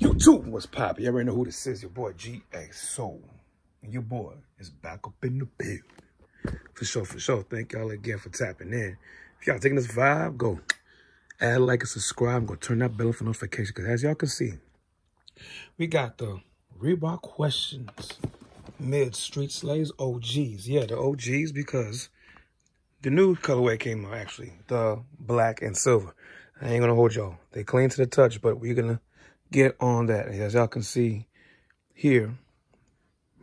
YouTube, what's poppin'? You already know who this is, your boy GA SOL. And your boy is back up in the building. For sure, for sure. Thank y'all again for tapping in. If y'all taking this vibe, go add like and subscribe. I'm gonna turn that bell for notification. Because as y'all can see, we got the Reebok questions. Mid Street Sleighs OGs. Yeah, the OGs because the new colorway came out actually. The black and silver. I ain't gonna hold y'all. They clean to the touch, but we're gonna get on that. As y'all can see here,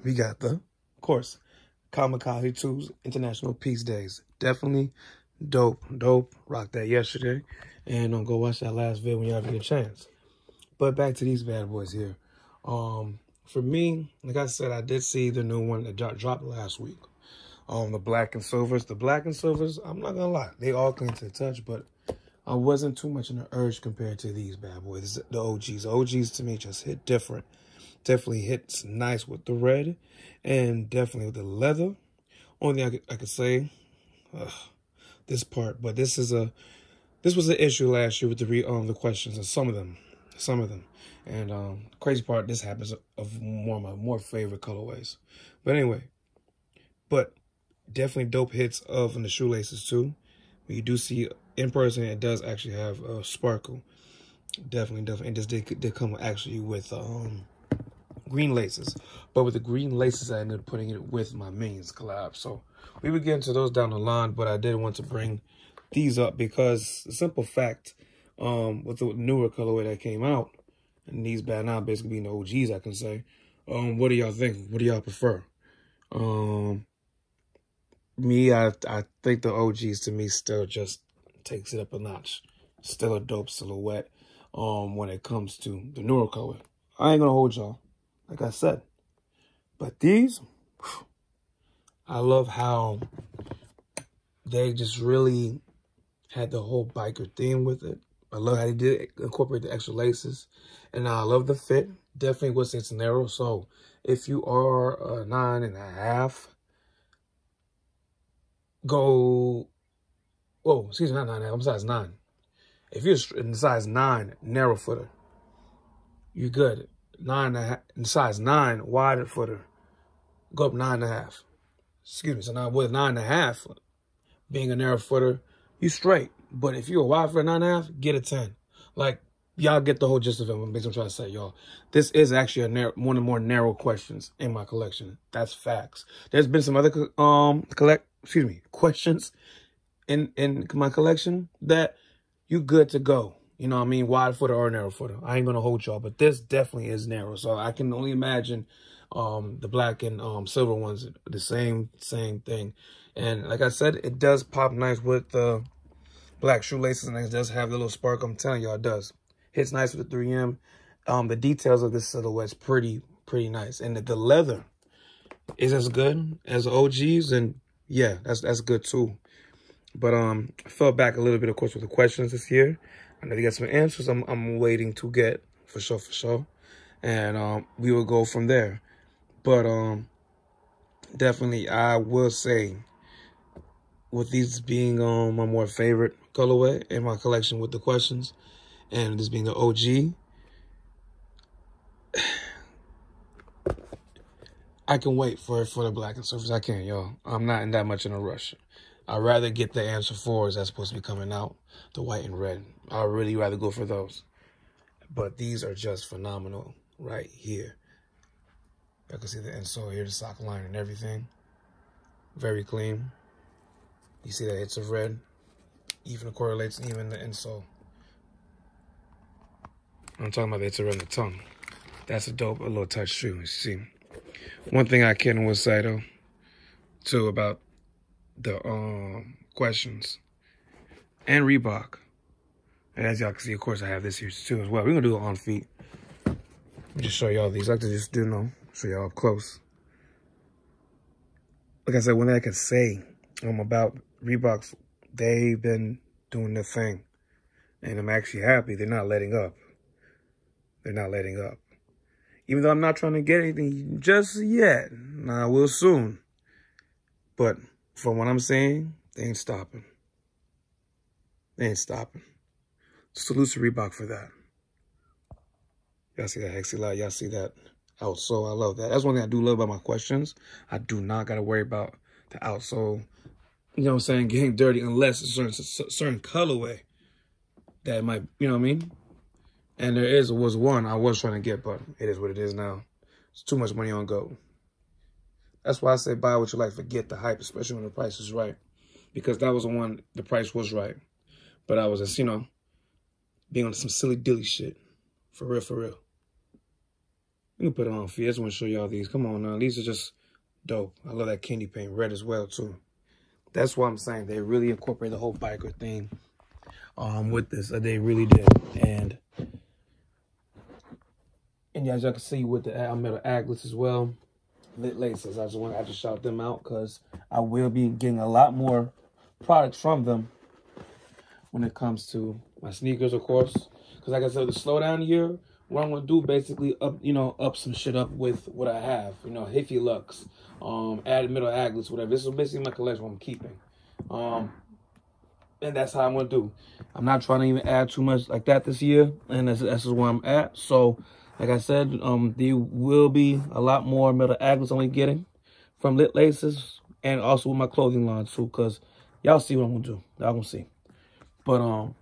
we got the, of course, Kamikaze 2's International Peace Days. Definitely dope, dope. Rocked that yesterday. And don't go watch that last video when you have a chance. But back to these bad boys here. Um, for me, like I said, I did see the new one that dropped last week. Um, the black and silvers. The black and silvers, I'm not gonna lie, they all clean to the touch, but I wasn't too much in the urge compared to these bad boys, the OGs. The OGs to me just hit different. Definitely hits nice with the red and definitely with the leather. Only thing I could, I could say, this part, but this is a, this was an issue last year with the re, um the questions and some of them, some of them. And um, crazy part, this happens of more of my more favorite colorways. But anyway, but definitely dope hits of in the shoelaces too. You do see in person, it does actually have a sparkle. Definitely, definitely. And this did, did come actually with um, green laces. But with the green laces, I ended up putting it with my Minions collab. So we would get into those down the line, but I did want to bring these up because the simple fact, um, with the newer colorway that came out, and these bad now basically being the OGs, I can say, um, what do y'all think? What do y'all prefer? Um, me, I I think the OGs to me still just takes it up a notch. Still a dope silhouette um, when it comes to the newer color. I ain't gonna hold y'all, like I said. But these, I love how they just really had the whole biker theme with it. I love how they did incorporate the extra laces. And I love the fit. Definitely was it's narrow. So if you are a nine and a half, go whoa, excuse me, not nine, I'm size nine. If you're in size nine, narrow footer, you're good. Nine and a half, in size nine, wider footer, go up nine and a half. Excuse me, so now with nine and a half, being a narrow footer, you straight. But if you're a wide for nine and a half, get a 10. Like, y'all get the whole gist of it. I'm basically trying to say, y'all. This is actually a narrow, one of the more narrow questions in my collection. That's facts. There's been some other um collect, excuse me, questions in in my collection that you good to go. You know what I mean? Wide footer or narrow footer. I ain't gonna hold y'all, but this definitely is narrow. So I can only imagine um the black and um silver ones the same same thing. And like I said, it does pop nice with the black shoelaces and it does have a little spark. I'm telling y'all it does. Hits nice with the 3M. Um the details of this silhouette's pretty pretty nice. And the, the leather is as good as OGs and yeah, that's that's good too. But um, I fell back a little bit, of course, with the questions this year. I know they got some answers I'm, I'm waiting to get, for sure, for sure. And um, we will go from there. But um, definitely, I will say, with these being um, my more favorite colorway in my collection with the questions, and this being the OG, I can wait for it for the black and surface. I can't, y'all. I'm not in that much in a rush. I'd rather get the answer fours that's supposed to be coming out, the white and red. I'd really rather go for those. But these are just phenomenal right here. You can see the insole here, the sock line and everything. Very clean. You see that it's a red. Even correlates even the insole. I'm talking about it's around the tongue. That's a dope, a little touch shoe. You see. One thing I can will say though, too, about the um, questions and Reebok. And as y'all can see, of course, I have this here too as well. We're gonna do it on feet. Just show y'all these. I like to just do know, show y'all up close. Like I said, one thing I can say um, about Reeboks, they've been doing their thing. And I'm actually happy they're not letting up. They're not letting up. Even though I'm not trying to get anything just yet. I will soon. But from what I'm saying, they ain't stopping. They ain't stopping. Salute to Reebok for that. Y'all see that Hexalite? Y'all see that outsole? I love that. That's one thing I do love about my questions. I do not got to worry about the outsole, you know what I'm saying, getting dirty unless it's a certain, certain colorway that might, you know what I mean? And there is was one I was trying to get, but it is what it is now. It's too much money on go. That's why I say buy what you like, forget the hype, especially when the price is right. Because that was the one, the price was right. But I was just, you know, being on some silly dilly shit. For real, for real. Let me put it on for you. I just want to show y'all these. Come on now. These are just dope. I love that candy paint red as well, too. That's what I'm saying. They really incorporate the whole biker theme um, with this. They really did. And and as y'all can see with the metal aglets as well, lit laces. I just want to have to shout them out because I will be getting a lot more products from them when it comes to my sneakers, of course. Because like I said, the slowdown year, what I'm gonna do basically up, you know, up some shit up with what I have. You know, Hiffy Lux, um, added metal aglets, whatever. This is basically my collection I'm keeping. Um, and that's how I'm gonna do. I'm not trying to even add too much like that this year, and that's, that's where I'm at. So, like I said, um, there will be a lot more metal aglets I'm getting from Lit Laces, and also with my clothing line too, because y'all see what I'm gonna do. Y'all gonna see. But um,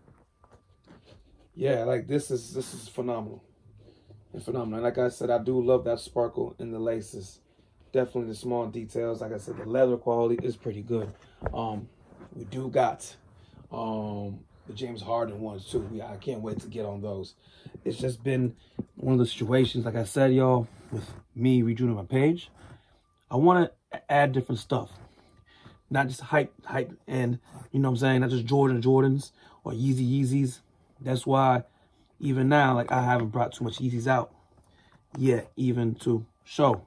yeah, like this is this is phenomenal. And phenomenal. And like I said, I do love that sparkle in the laces. Definitely the small details. Like I said, the leather quality is pretty good. Um, we do got um the James Harden ones too. We, I can't wait to get on those. It's just been one of the situations, like I said, y'all, with me redoing my page. I want to add different stuff. Not just hype, hype, and, you know what I'm saying, not just Jordan Jordans or Yeezy Yeezys. That's why even now, like I haven't brought too much Yeezys out yet, even to show.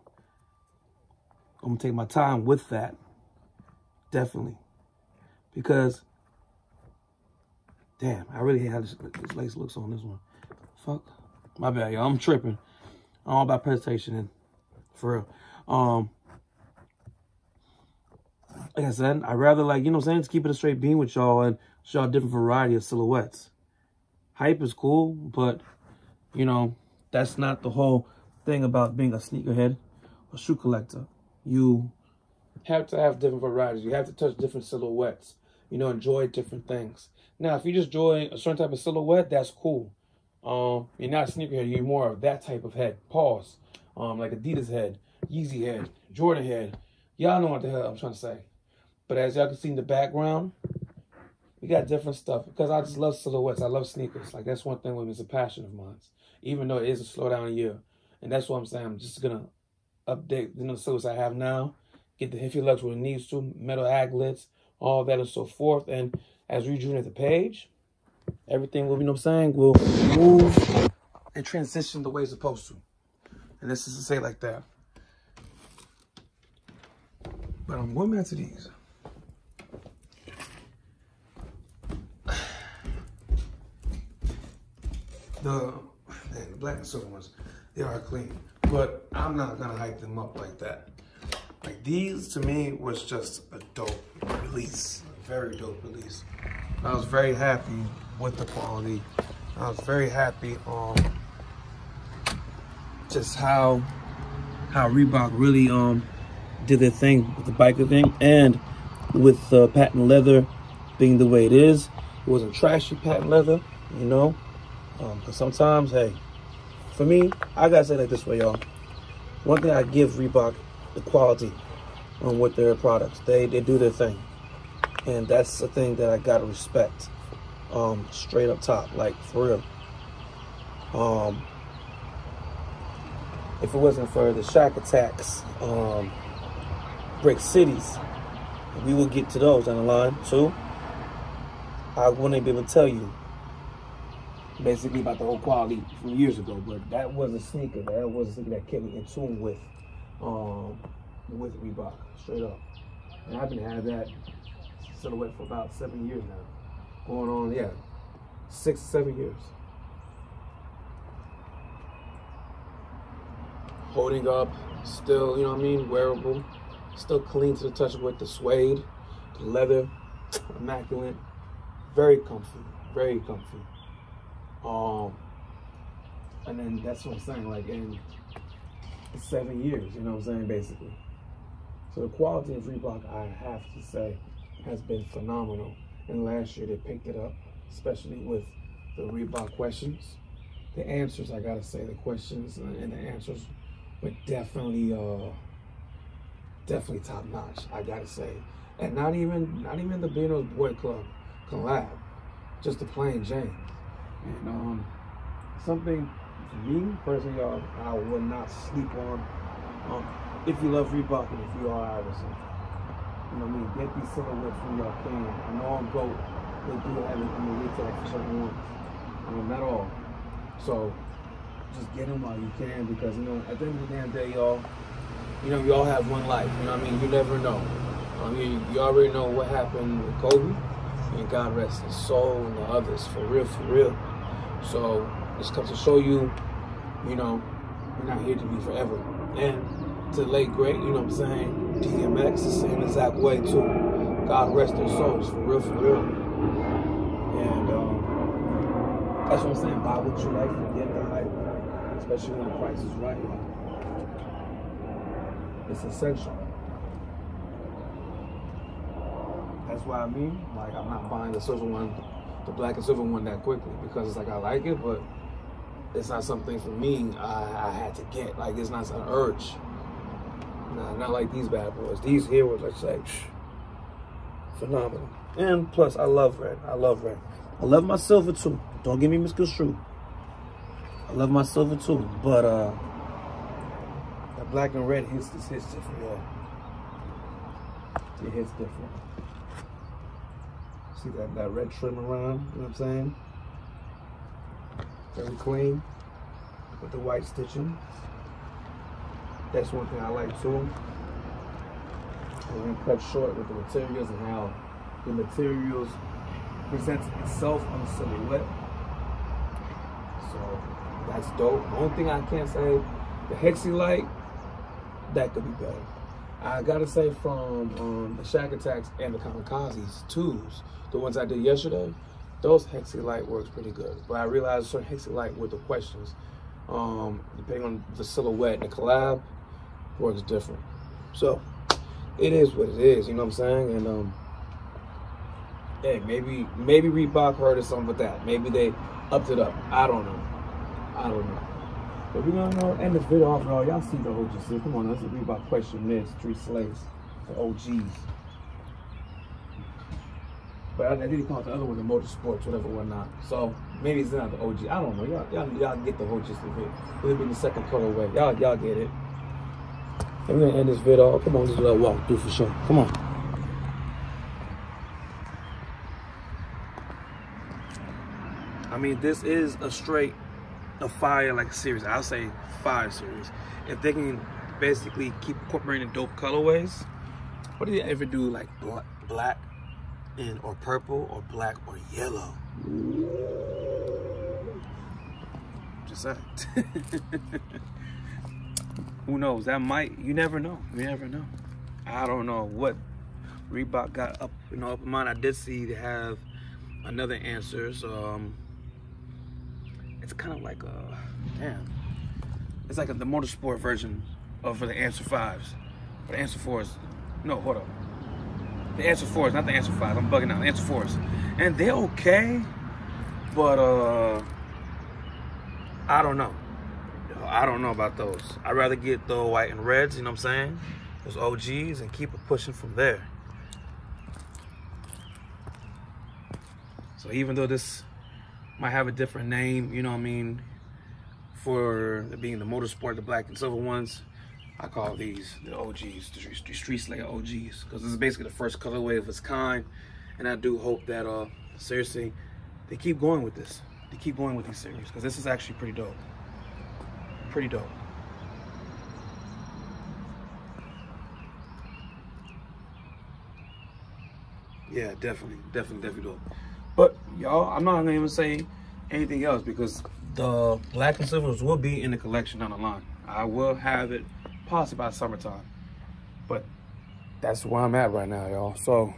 I'm gonna take my time with that. Definitely. Because damn, I really hate how this, this lace looks on this one. Fuck. My bad, y'all. I'm tripping. I'm all about presentation and for real. Um like I said, I'd rather like, you know what I'm saying, just keep it a straight beam with y'all and show a different variety of silhouettes hype is cool, but, you know, that's not the whole thing about being a sneakerhead or shoe collector. You have to have different varieties. You have to touch different silhouettes. You know, enjoy different things. Now, if you just enjoy a certain type of silhouette, that's cool. Um, you're not a sneakerhead. You're more of that type of head. Pause. Um, like Adidas head, Yeezy head, Jordan head. Y'all know what the hell I'm trying to say. But as y'all can see in the background, we got different stuff because I just love silhouettes. I love sneakers. Like that's one thing with me. It's a passion of mine. Even though it is a slowdown year. And that's what I'm saying. I'm just gonna update you know the silhouettes I have now. Get the Hiffy Lux where it needs to, metal aglets, all that and so forth. And as we at the page, everything will, you know what I'm saying, will move and transition the way it's supposed to. And this is to say like that. But I'm going back to these. the, man, the black and silver ones, they are clean. But I'm not gonna hype them up like that. Like these to me was just a dope release, a very dope release. I was very happy with the quality. I was very happy on just how how Reebok really um did their thing with the biker thing and with the uh, patent leather being the way it is. It wasn't trashy patent leather, you know. Um, but sometimes, hey, for me, I gotta say like this way, y'all. One thing I give Reebok the quality on with their products. They they do their thing, and that's the thing that I gotta respect. Um, straight up top, like for real. Um, if it wasn't for the Shaq Attaqs, um, Brick Cities, we would get to those on the line too. I wouldn't be able to tell you basically about the whole quality from years ago. But that was a sneaker. That was a sneaker that kept me in tune with um with Reebok, straight up. And I've been having that silhouette for about seven years now. Going on, yeah, six, seven years. Holding up, still, you know what I mean, wearable, still clean to the touch with the suede, the leather, immaculate, very comfy, very comfy. Um, And then that's what I'm saying, like in seven years, you know what I'm saying, basically. So the quality of Reebok, I have to say, has been phenomenal. And last year they picked it up, especially with the Reebok questions. The answers, I gotta say, the questions and the answers were definitely, uh, definitely top notch. I gotta say, and not even, not even the Beano's Boy Club collab, just the plain Jane. And um, something for me personally, y'all, I would not sleep on. Um, if you love Reebok and if you are Iverson, you know what I mean? Get these silhouettes when y'all can. I know I'm GOAT. They do have it in the retail for certain ones. Um, not all. So just get them while you can because, you know, at the end of the damn day, y'all, you know, we all have one life. You know what I mean? You never know. I mean, you already know what happened with Kobe and God rest his soul and the others, for real, for real. So this come to show you, you know, we're not here to be forever. And to the late great, you know what I'm saying, DMX, the same exact way too. God rest their souls, for real, for real. And um, that's what I'm saying, buy what you like, forget the hype, especially when the price is right. It's essential. That's why I mean, like, I'm not buying the silver one, the black and silver one that quickly because it's like I like it, but it's not something for me I, I had to get. Like, it's not an urge. Nah, not like these bad boys. These here was like, like phenomenal. And plus, I love red. I love red. I love my silver too. Don't get me misconstrued. I love my silver too, but uh, that black and red hits this hits different, yeah. It hits different. See that, that red trim around, you know what I'm saying? Very clean with the white stitching. That's one thing I like too. We're gonna cut short with the materials and how the materials presents itself on the silhouette. So that's dope. The only thing I can't say, the Hexalite, that could be better. I gotta say from um, the Shaq Attaqs and the Kamikazes twos, the ones I did yesterday, those Hexalite works pretty good. But I realized certain Hexalite with the questions, um, depending on the silhouette and the collab, works different. So it is what it is, you know what I'm saying? And um, hey, maybe maybe Reebok heard of something with that. Maybe they upped it up. I don't know. I don't know. But we're gonna end this video off, y'all. Y'all see the OGs. Come on, let's Reebok question this. Three slaves, the OGs. But I, I did call it the other one, the motorsports, whatever, whatnot. So maybe it's not the OG. I don't know. Y'all, y'all, y'all get the whole gist of it. It'll be the second colorway. Y'all, y'all get it. And we're gonna end this video. Come on, let's do that walk through for sure. Come on. I mean, this is a straight, a fire like series. I'll say fire series. If they can basically keep incorporating dope colorways, what do they ever do like black and or purple or black or yellow? Just saying. who knows? That might, you never know. You never know. I don't know what Reebok got up, you know, up in mind. I did see they have another answer. So, um, it's kind of like a, damn. It's like a, the motorsport version of for the answer fives. But the answer fours, no, hold up. The answer fours, not the answer fives. I'm bugging out. The answer fours. And they're okay, but uh, I don't know. I don't know about those. I'd rather get the white and reds, you know what I'm saying? Those OGs and keep it pushing from there. So even though this might have a different name, you know what I mean, for being the motorsport, the black and silver ones, I call these the OGs, the Street Slayer OGs, because this is basically the first colorway of its kind. And I do hope that, uh, seriously, they keep going with this. They keep going with these series, because this is actually pretty dope pretty dope. Yeah, definitely, definitely, definitely dope. But y'all, I'm not gonna even say anything else because the black and silvers will be in the collection down the line. I will have it possibly by summertime. But that's where I'm at right now, y'all. So,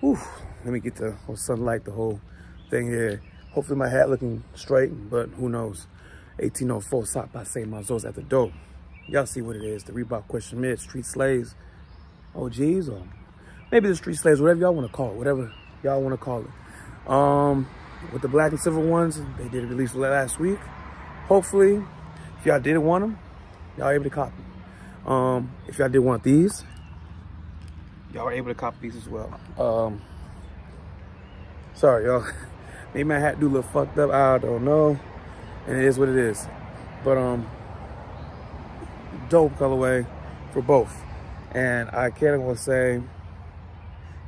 whew, let me get the sunlight, the whole thing here. Hopefully my hat looking straight, but who knows. 1804 South by St. Mazos at the door. Y'all see what it is. The Reebok question mid, Street Sleighs, OGs, or maybe the Street Sleighs, whatever y'all want to call it, whatever y'all want to call it. Um, with the black and silver ones, they did release last week. Hopefully, if y'all didn't want them, y'all able to copy. Um, if y'all did want these, y'all are able to copy these as well. Um, sorry, y'all. Maybe my hat do look fucked up. I don't know. And it is what it is. But um, dope colorway for both. And I can't even say,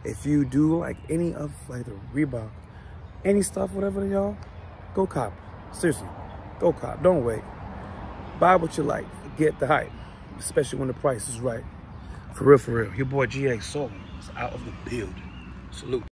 if you do like any of like the Reebok, any stuff, whatever, y'all, go cop. Seriously, go cop. Don't wait. Buy what you like. Get the hype, especially when the price is right. For real, for real. Your boy GA SOL is out of the building. Salute.